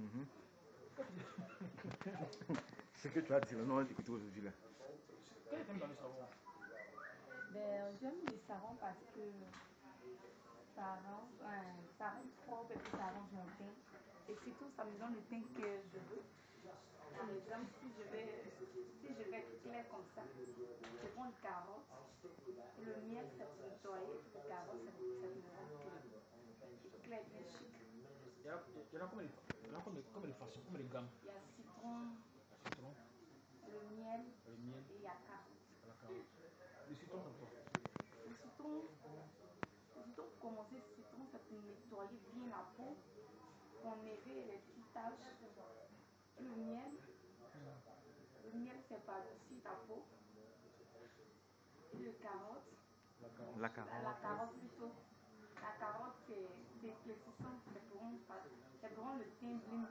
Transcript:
Mhm. Ce que tu as dit, non, écoutez aujourd'hui là? Quel est le thème dans le savon Ben, j'aime les savons parce que ça arrange, ça rend propre et puis ça arrange mon teint. Et surtout, ça me donne le teint que je veux. Par exemple, si je vais, si je vais être clair comme ça, je prends une carotte, le miel, ça peut nettoyer, puis le carotte, ça, ça me rend clair. Clair, bien chic. Il y a, il y en a combien de, a combien de, façons, combien de gammes Il y a citron, Citron, le miel le miel, et il y a carotte. la carotte. Le citron, c'est quoi Le citron, le citron, pour commencer, le citron, ça peut nettoyer bien la peau, enlever les petites taches. Le miel, le miel, c'est pas adoucir ta peau. Et le carotte, La carotte. La la, carotte. la carotte plutôt. La carotte, c'est c'est c'est pour c'est pour rendre le teint bling